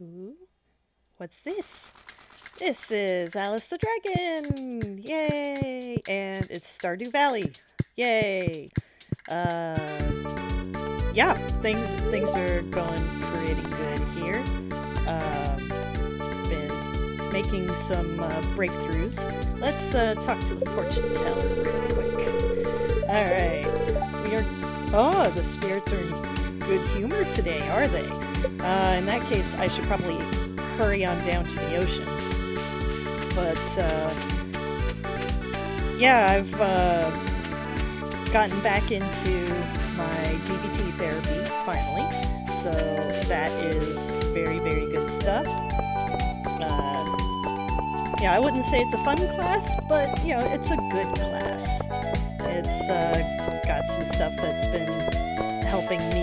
Ooh. What's this? This is Alice the Dragon! Yay! And it's Stardew Valley. Yay! Uh, yeah, things things are going pretty good here. Um, been making some uh, breakthroughs. Let's uh, talk to the fortune teller real quick. All right, we are. Oh, the spirits are in good humor today, are they? Uh, in that case, I should probably hurry on down to the ocean. But uh, yeah, I've uh, gotten back into my DBT therapy finally, so that is very, very good stuff. Uh, yeah, I wouldn't say it's a fun class, but you know, it's a good class. It's uh, got some stuff that's been helping me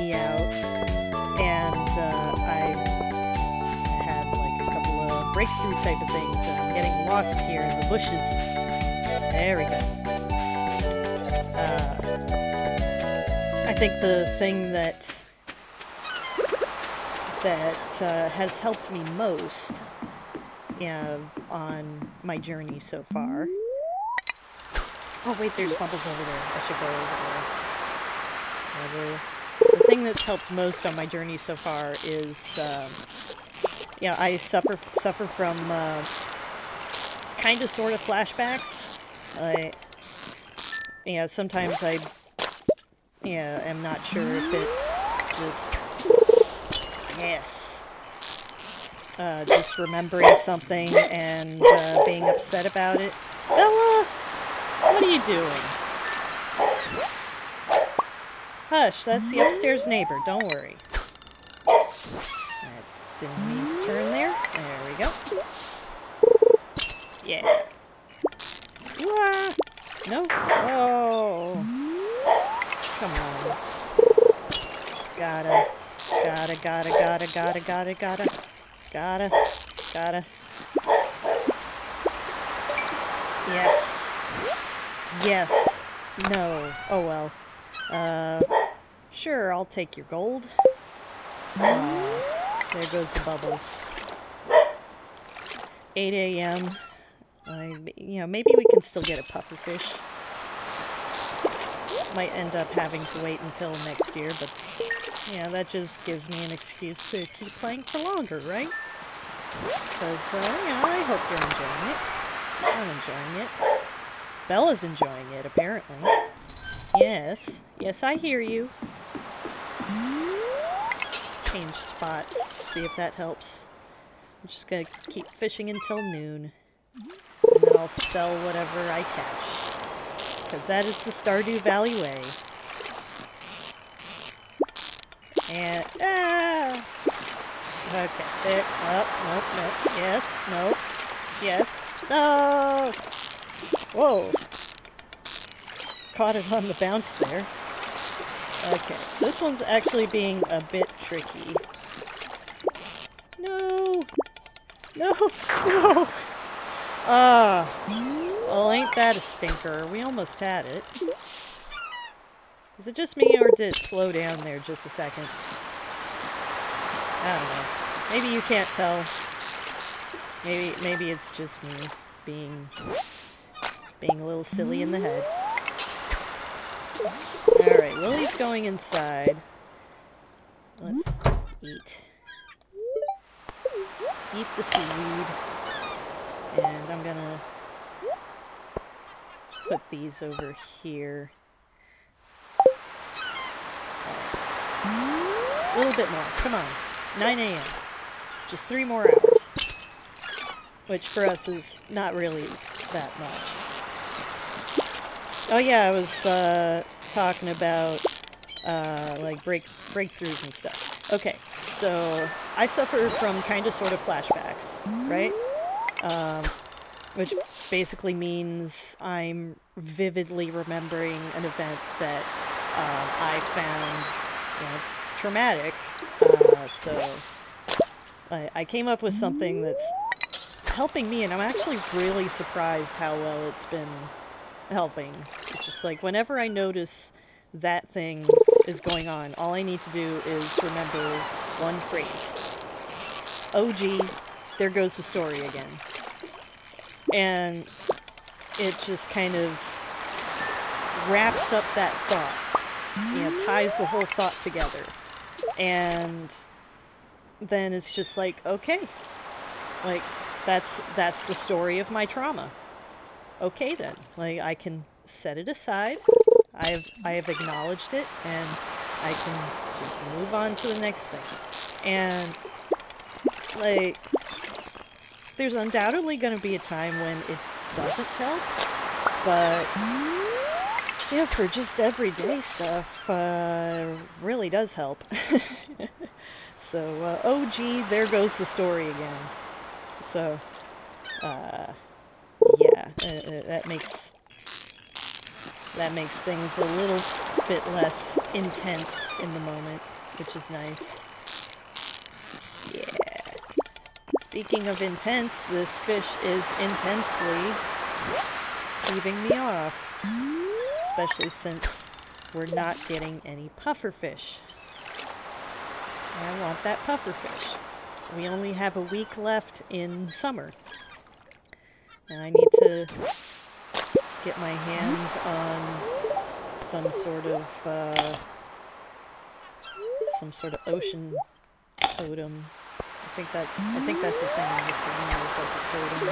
breakthrough type of things, I'm getting lost here in the bushes. There we go. Uh, I think the thing that that uh, has helped me most yeah, on my journey so far. Oh wait, there's bubbles over there. I should go over there. Whatever. The thing that's helped most on my journey so far is, um, yeah, I suffer suffer from uh, kind of sort of flashbacks. I, yeah, sometimes I, yeah, am not sure if it's just, yes, uh, just remembering something and uh, being upset about it. Bella, what are you doing? Hush, that's the upstairs neighbor, don't worry. That didn't mean we go. Yeah. Wah! No? Oh. Come on. Gotta. Gotta, gotta, gotta, gotta, gotta, gotta. Gotta. Gotta. Yes. Yes. No. Oh well. Uh, sure, I'll take your gold. Uh, there goes the bubbles. 8 a.m. You know, maybe we can still get a pufferfish. Might end up having to wait until next year, but yeah, that just gives me an excuse to keep playing for longer, right? Because, uh, yeah, I hope you're enjoying it. I'm enjoying it. Bella's enjoying it, apparently. Yes. Yes, I hear you. Change spots. See if that helps. I'm just gonna keep fishing until noon. And then I'll sell whatever I catch. Because that is the Stardew Valley way. And, ah! Okay, there. Oh, nope, nope. Yes, nope. Yes. No! Whoa. Caught it on the bounce there. Okay, this one's actually being a bit tricky. No! No! No! Ah. well, ain't that a stinker. We almost had it. Is it just me, or did it slow down there just a second? I don't know. Maybe you can't tell. Maybe, maybe it's just me being, being a little silly in the head. Alright, Lily's going inside. Let's eat. Eat the seaweed. And I'm gonna put these over here. A little bit more. Come on. 9 a.m. Just three more hours. Which for us is not really that much. Oh yeah, I was uh, talking about uh, like break breakthroughs and stuff. Okay, so I suffer from kind of sort of flashbacks, right? Um, which basically means I'm vividly remembering an event that um, I found you know, traumatic. Uh, so I, I came up with something that's helping me, and I'm actually really surprised how well it's been helping. It's just like whenever I notice that thing is going on, all I need to do is remember one phrase. oh gee, there goes the story again. And it just kind of wraps up that thought, you know, ties the whole thought together. And then it's just like, okay, like that's that's the story of my trauma. Okay then, like I can set it aside. I have I have acknowledged it, and I can just move on to the next thing. And like, there's undoubtedly going to be a time when it doesn't help, but yeah, for just everyday stuff, uh, really does help. so, uh, oh gee, there goes the story again. So, uh, yeah, uh, uh, that makes that makes things a little bit less intense in the moment, which is nice. Yeah. Speaking of intense, this fish is intensely leaving me off. Especially since we're not getting any puffer fish. I want that puffer fish. We only have a week left in summer. And I need to get my hands on some sort of, uh, some sort of ocean totem. I think that's, I think that's the thing on this game, is like a totem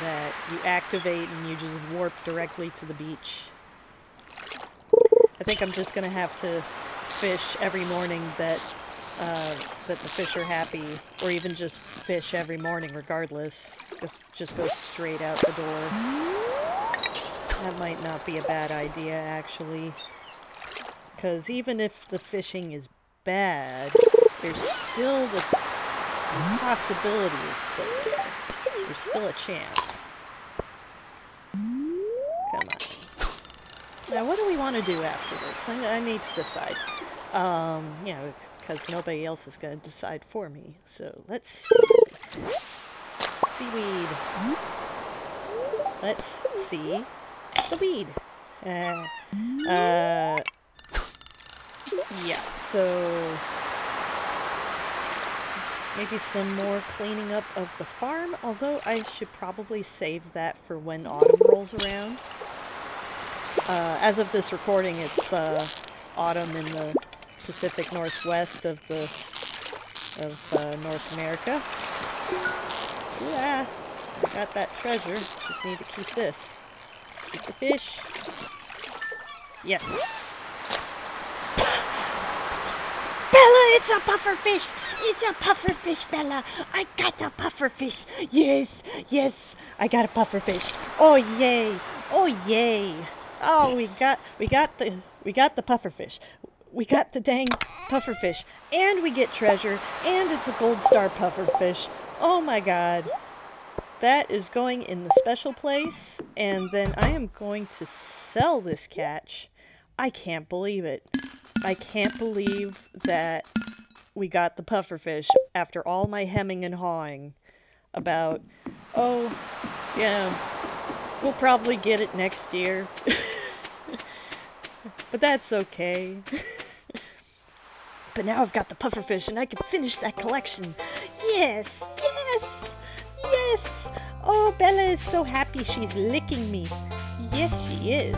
that you activate and you just warp directly to the beach. I think I'm just gonna have to fish every morning that uh, that the fish are happy, or even just fish every morning regardless. Just, just go straight out the door. That might not be a bad idea, actually. Because even if the fishing is bad, there's still the possibility is still there. There's still a chance. Come on. Now, what do we want to do after this? I, I need to decide. Um, you know, because nobody else is going to decide for me. So let's see. Seaweed. Let's see the weed. Uh, uh, yeah, so maybe some more cleaning up of the farm, although I should probably save that for when autumn rolls around. Uh, as of this recording, it's uh, autumn in the Pacific Northwest of the of uh, North America. Yeah, I got that treasure. Just need to keep this. Keep the fish. Yes. Bella, it's a puffer fish. It's a puffer fish, Bella. I got a puffer fish. Yes, yes, I got a puffer fish. Oh yay! Oh yay! Oh, we got we got the we got the puffer fish we got the dang puffer fish, and we get treasure, and it's a gold star puffer fish. Oh my god. That is going in the special place, and then I am going to sell this catch. I can't believe it. I can't believe that we got the pufferfish after all my hemming and hawing about, oh, yeah, we'll probably get it next year. but that's okay. but now I've got the pufferfish and I can finish that collection. Yes, yes, yes. Oh, Bella is so happy she's licking me. Yes, she is.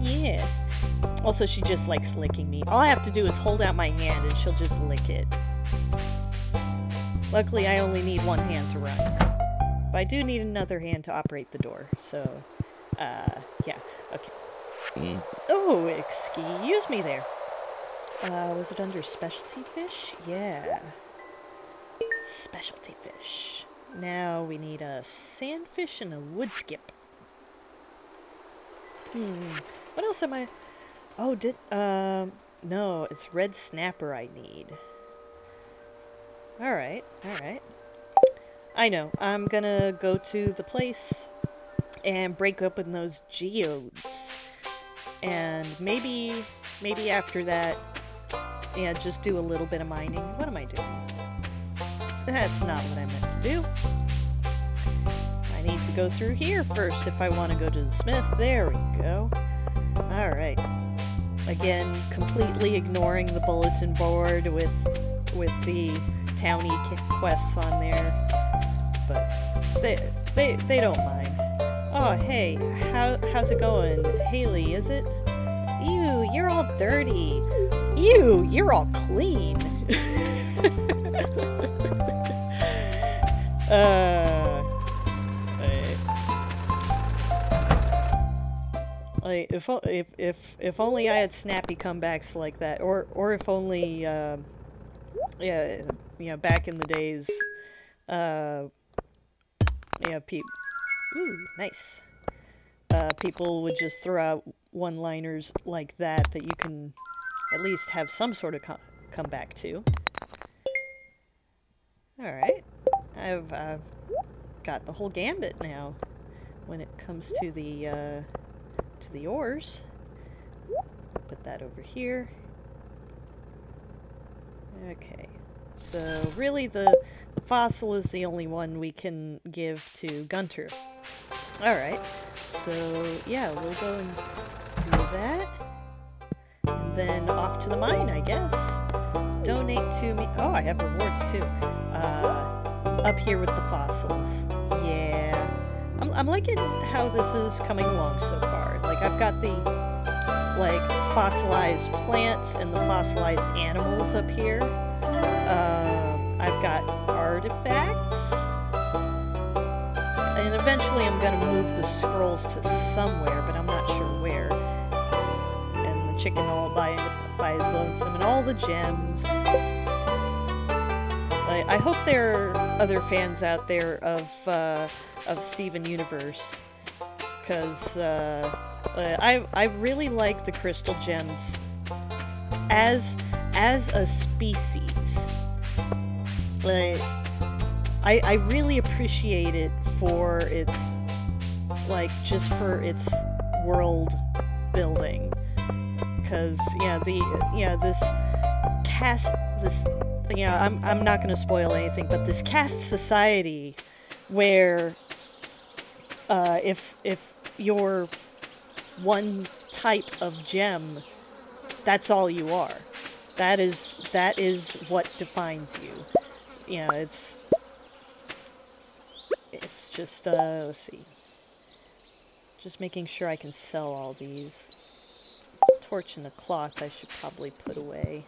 Yes. Also, she just likes licking me. All I have to do is hold out my hand and she'll just lick it. Luckily, I only need one hand to run. But I do need another hand to operate the door, so, uh, yeah, okay. Mm. Oh, excuse me there. Uh, was it under specialty fish? Yeah. Specialty fish. Now we need a sandfish and a woodskip. Hmm. What else am I... Oh, did... Um... No, it's red snapper I need. Alright, alright. I know. I'm gonna go to the place and break open those geodes. And maybe, maybe after that, yeah, just do a little bit of mining. What am I doing? That's not what I meant do. I need to go through here first if I want to go to the smith. There we go. Alright. Again, completely ignoring the bulletin board with with the towny quests on there, but they they they don't mind. Oh hey, how how's it going, Haley? Is it? Ew, you're all dirty. Ew, you're all clean. uh, like if if if if only I had snappy comebacks like that, or or if only uh, yeah, you know, back in the days, uh, yeah, people. Ooh, nice. Uh, people would just throw out one-liners like that that you can at least have some sort of co comeback to. Alright. I've, I've got the whole gambit now when it comes to the, uh, to the ores. Put that over here. Okay. So really the fossil is the only one we can give to Gunter. Alright. So yeah, we'll go and do that. And then off to the mine, I guess. Donate to me. Oh, I have rewards too. Uh, up here with the fossils. Yeah. I'm, I'm liking how this is coming along so far. Like, I've got the, like, fossilized plants and the fossilized animals up here. Uh, I've got artifacts. And eventually I'm going to move the scrolls to somewhere, but I'm not sure where. And the chicken all by, by his lonesome, and all the gems. I, I hope there are other fans out there of, uh, of Steven Universe. Because uh, uh, I, I really like the crystal gems as, as a species. Like, I, I really appreciate it for its like just for its world building because yeah the yeah this cast this yeah I'm, I'm not going to spoil anything but this caste society where uh, if if you're one type of gem that's all you are that is that is what defines you you know it's it's just, uh, let's see. Just making sure I can sell all these. Torch and the cloth I should probably put away.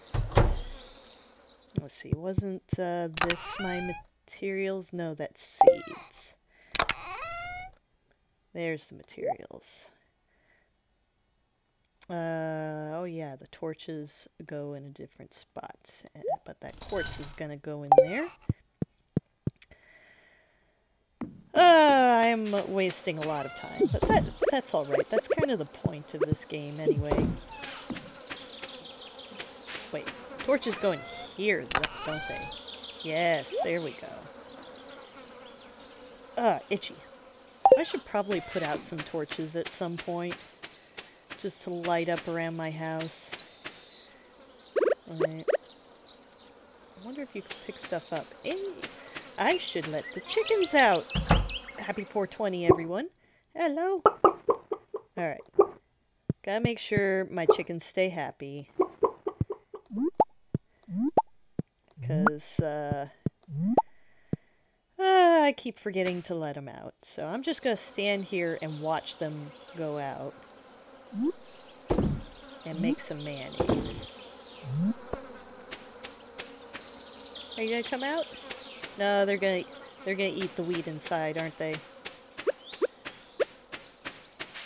Let's see, wasn't uh, this my materials? No, that's seeds. There's the materials. Uh, oh yeah, the torches go in a different spot. Uh, but that quartz is going to go in there. Uh, I'm wasting a lot of time, but that, that's alright. That's kind of the point of this game anyway. Wait, torches go in here, don't they? Yes, there we go. Ah, itchy. I should probably put out some torches at some point. Just to light up around my house. Right. I wonder if you can pick stuff up. Hey, I should let the chickens out. Happy 420, everyone. Hello. Alright. Gotta make sure my chickens stay happy. Because, uh, uh, I keep forgetting to let them out. So I'm just gonna stand here and watch them go out. And make some mayonnaise. Are you gonna come out? No, they're gonna they're gonna eat the wheat inside, aren't they?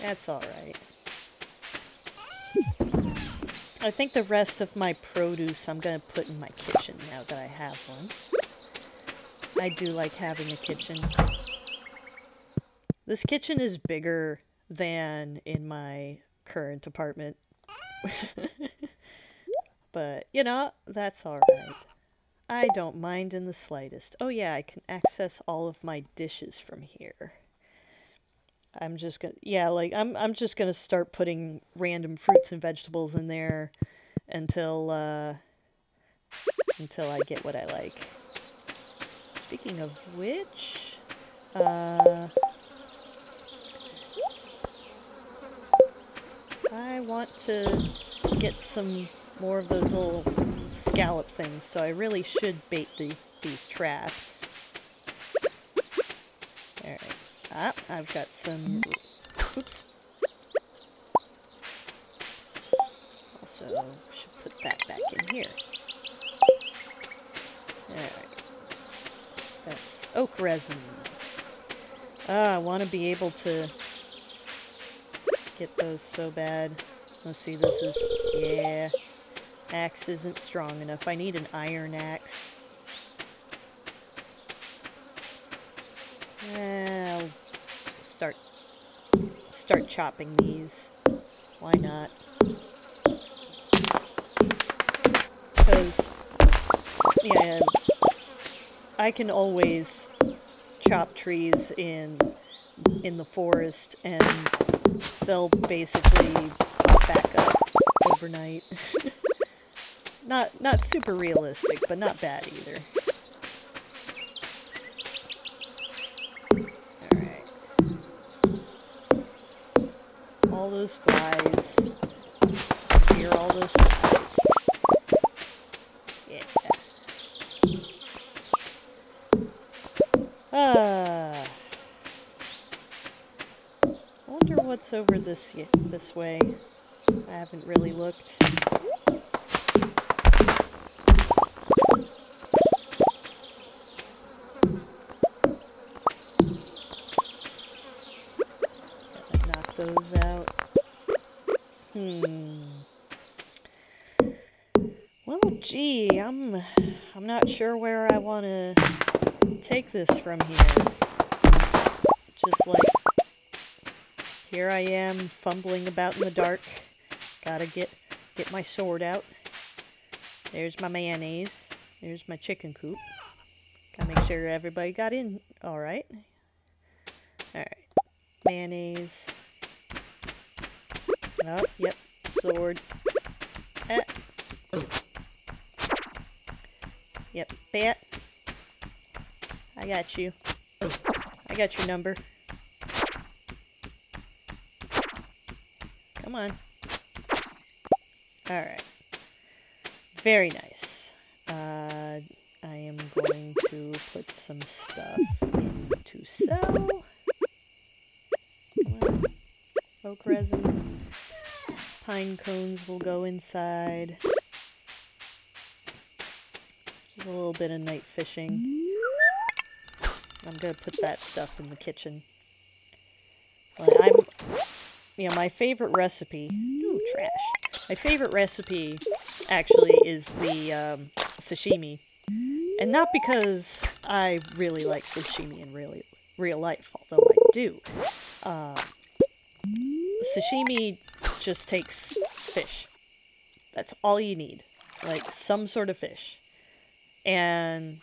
That's alright. I think the rest of my produce I'm gonna put in my kitchen now that I have one. I do like having a kitchen. This kitchen is bigger than in my current apartment. but, you know, that's alright. I don't mind in the slightest. Oh yeah, I can access all of my dishes from here. I'm just gonna, yeah, like, I'm, I'm just gonna start putting random fruits and vegetables in there until, uh, until I get what I like. Speaking of which, uh, I want to get some more of those little scallop things, so I really should bait the these traps. Alright. Ah, I've got some... Oops. Also, should put that back in here. Alright. That's oak resin. Ah, I to be able to get those so bad. Let's see, this is... Yeah. Axe isn't strong enough. I need an iron axe. I'll start start chopping these. Why not? Because, yeah, I can always chop trees in in the forest and they'll basically back up overnight. not not super realistic, but not bad either. Alright. All those flies. Hear all those flies. Yeah. Ah. I over this this way. I haven't really looked. Knock those out. Hmm. Well, gee, I'm I'm not sure where I want to take this from here. Just like here I am fumbling about in the dark. Gotta get get my sword out. There's my mayonnaise. There's my chicken coop. Gotta make sure everybody got in alright. Alright. Mayonnaise. Oh, yep. Sword. Ah. Yep. Bat. I got you. I got your number. Come on. Alright. Very nice. Uh, I am going to put some stuff into sell. Oak resin. Pine cones will go inside. A little bit of night fishing. I'm gonna put that stuff in the kitchen. I'm, you know, my favorite recipe. Ooh, trash. My favorite recipe actually is the um, sashimi, and not because I really like sashimi in real real life, although I do. Uh, sashimi just takes fish. That's all you need, like some sort of fish, and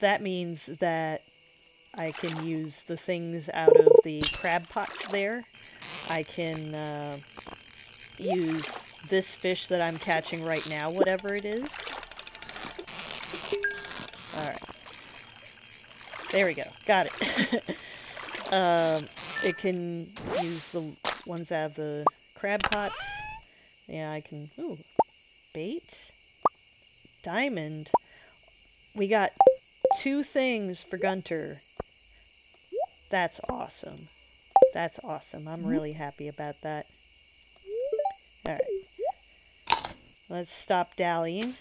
that means that I can use the things out of the crab pots there. I can uh, use this fish that I'm catching right now, whatever it is. Alright. There we go. Got it. um, it can use the ones out of the crab pots. Yeah, I can... Ooh. Bait? Diamond. We got two things for Gunter. That's awesome. That's awesome. I'm really happy about that. Alright. Let's stop dallying.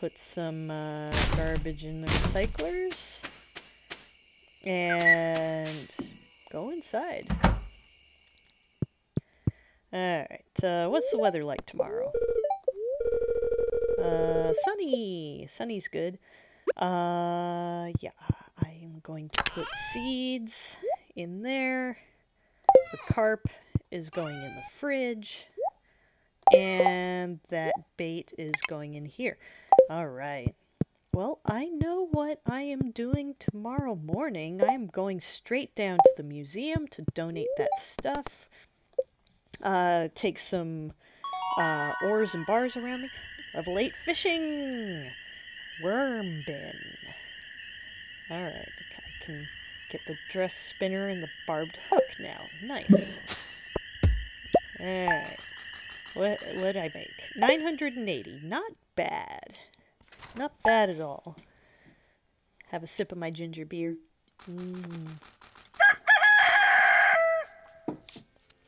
Put some uh, garbage in the recyclers. And go inside. Alright. Uh, what's the weather like tomorrow? Uh, sunny. Sunny's good. Uh, yeah. I am going to put seeds in there. The carp is going in the fridge. And that bait is going in here. Alright. Well, I know what I am doing tomorrow morning. I am going straight down to the museum to donate that stuff. Uh, take some uh, ores and bars around me. Level 8 fishing! Worm bin. Alright, I can get the dress spinner and the barbed hook now. Nice. Alright. What what I make? 980. Not bad. Not bad at all. Have a sip of my ginger beer. Mm.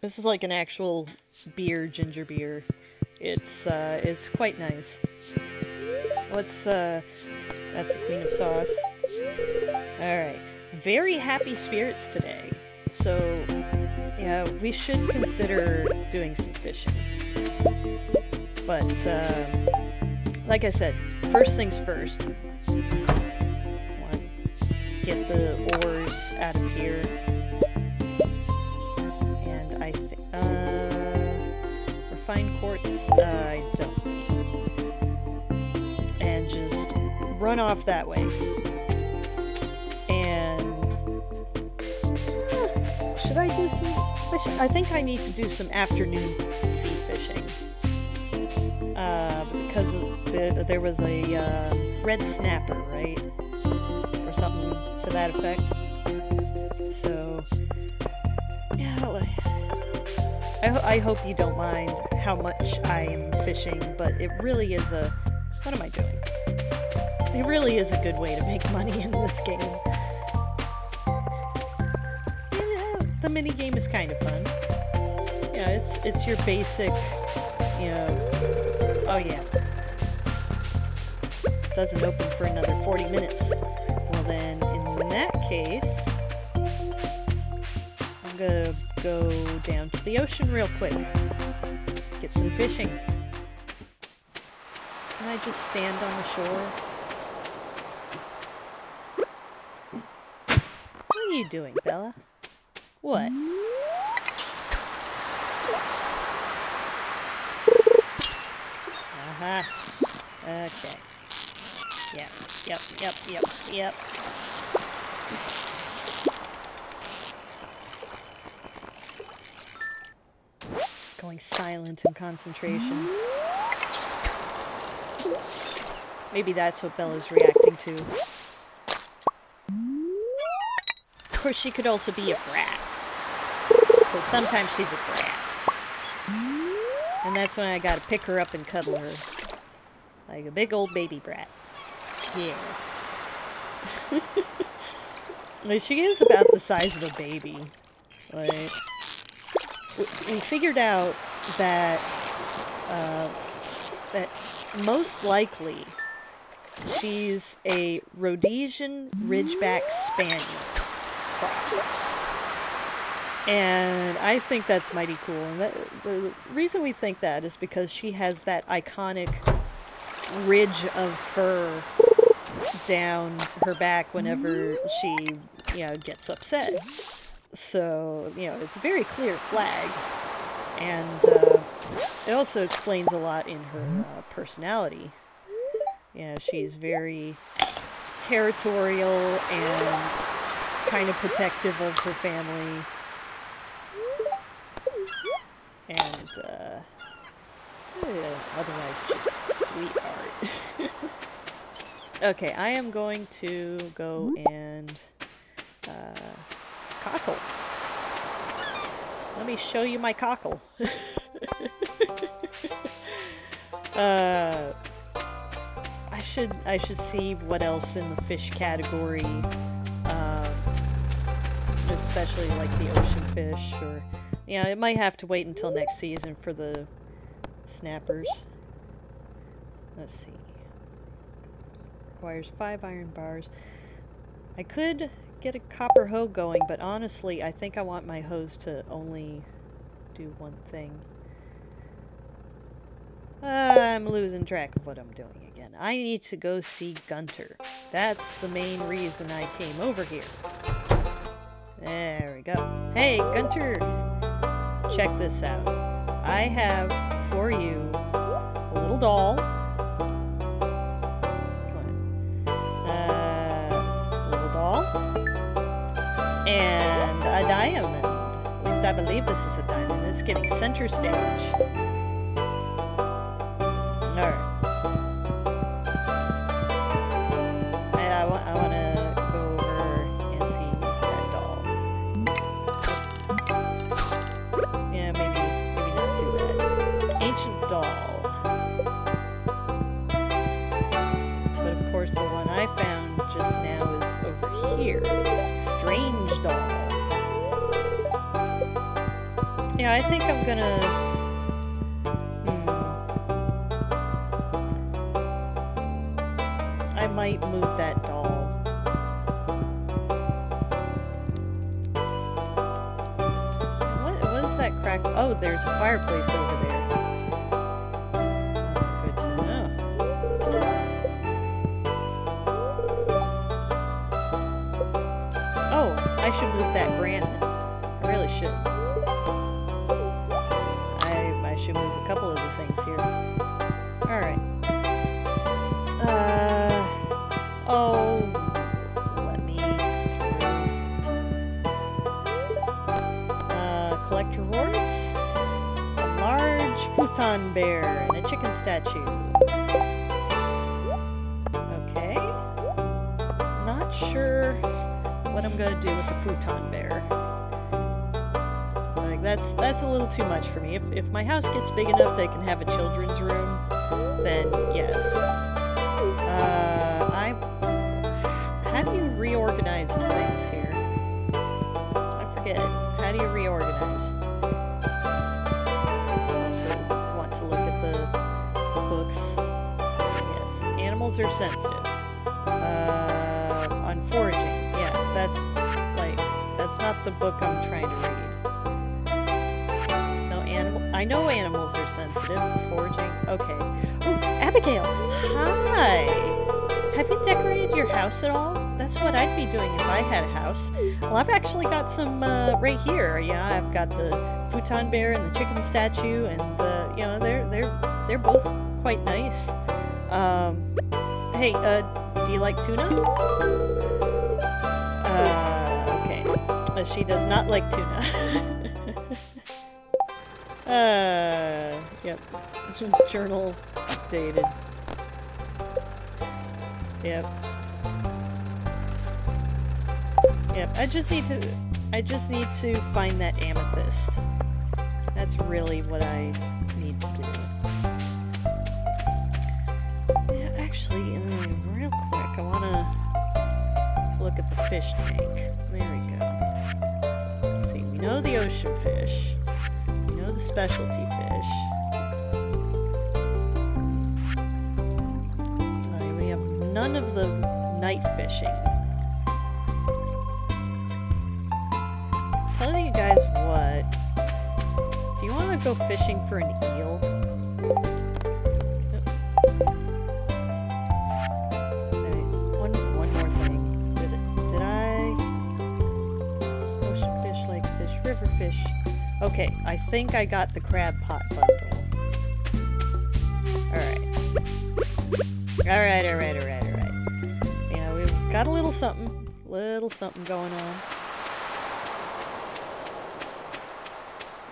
This is like an actual beer, ginger beer. It's uh, it's quite nice. Let's uh, that's the queen of sauce. All right, very happy spirits today. So yeah, we should consider doing some fishing. But uh, like I said, first things first. Get the ores out of here. And I think, uh, refined quartz, uh, I don't. And just run off that way. Should I do some fishing? I think I need to do some afternoon sea fishing. Uh, because the, there was a uh, red snapper, right? Or something to that effect. So, yeah, I, ho I hope you don't mind how much I am fishing, but it really is a. What am I doing? It really is a good way to make money in this game. The mini game is kind of fun. Yeah, it's it's your basic, you know. Oh yeah. Doesn't open for another 40 minutes. Well then, in that case, I'm gonna go down to the ocean real quick. Get some fishing. Can I just stand on the shore? What are you doing, Bella? What? Uh-huh. Okay. Yep, yep, yep, yep, yep. Going silent in concentration. Maybe that's what Bella's reacting to. Of course, she could also be a brat. So sometimes she's a brat. And that's when I gotta pick her up and cuddle her. Like a big old baby brat. Yeah. she is about the size of a baby. Like, we, we figured out that, uh, that most likely she's a Rhodesian Ridgeback Spaniel And I think that's mighty cool. And that, the reason we think that is because she has that iconic ridge of fur down her back whenever she, you know, gets upset. So, you know, it's a very clear flag. And uh, it also explains a lot in her uh, personality. Yeah, she's very territorial and kind of protective of her family. And, uh, otherwise just sweetheart. okay, I am going to go and, uh, cockle. Let me show you my cockle. uh, I should I should see what else in the fish category, um, especially like the ocean fish, or yeah, it might have to wait until next season for the snappers. Let's see. Requires five iron bars. I could get a copper hoe going, but honestly, I think I want my hose to only do one thing. I'm losing track of what I'm doing again. I need to go see Gunter. That's the main reason I came over here. There we go. Hey, Gunter! Check this out. I have for you a little doll. Uh, little doll. And a diamond. At least I believe this is a diamond. It's getting center stage. Yeah, I think I'm gonna... Hmm. I might move that doll. What, what is that crack? Oh, there's a fireplace sure what I'm gonna do with the Futan Bear. Like that's that's a little too much for me. If if my house gets big enough they can have a children's room, then yes. Uh, I how do you reorganize things here? I forget. How do you reorganize? Also want to look at the books. Yes, animals are sensitive. Uh, not the book I'm trying to read. No animal. I know animals are sensitive. Foraging. Okay. Oh, Abigail. Hi. Have you decorated your house at all? That's what I'd be doing if I had a house. Well, I've actually got some uh, right here. Yeah, I've got the Futan Bear and the chicken statue, and uh, you know they're they're they're both quite nice. Um, hey, uh, do you like tuna? Uh. She does not like tuna. uh, yep. Journal dated. Yep. Yep, I just need to I just need to find that amethyst. That's really what I need to do. Yeah, actually, uh, real quick, I wanna look at the fish tank. There we go. Know the ocean fish. We know the specialty fish. Uh, we have none of the night fishing. Tell you guys what. Do you want to go fishing for an eel? Okay, I think I got the crab pot bundle. Alright. Alright, alright, alright, alright. Yeah, we've got a little something. Little something going on.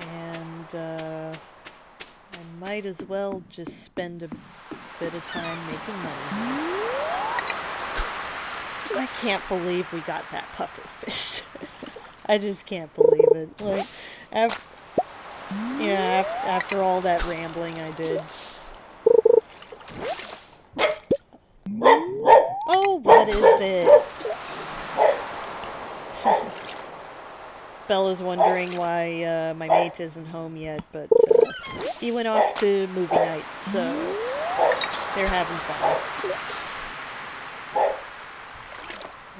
And, uh... I might as well just spend a bit of time making money. I can't believe we got that puffer fish. I just can't believe it. Like, after, yeah, af- after all that rambling I did. Oh, what is it? Bella's wondering why uh, my mate isn't home yet, but uh, he went off to movie night, so they're having fun.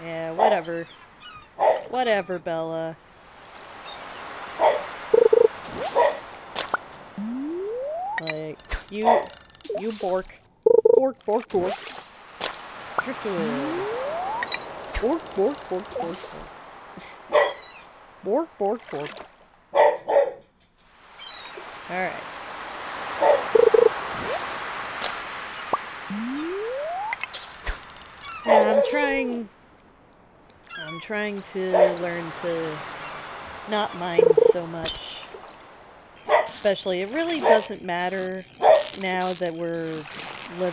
Yeah, whatever. Whatever, Bella. Like, you, you bork. Bork, bork, bork. Bork, bork, bork, bork, bork. Bork, bork, bork. Alright. Yeah, I'm trying... I'm trying to learn to not mind so much. Especially, it really doesn't matter now that we're living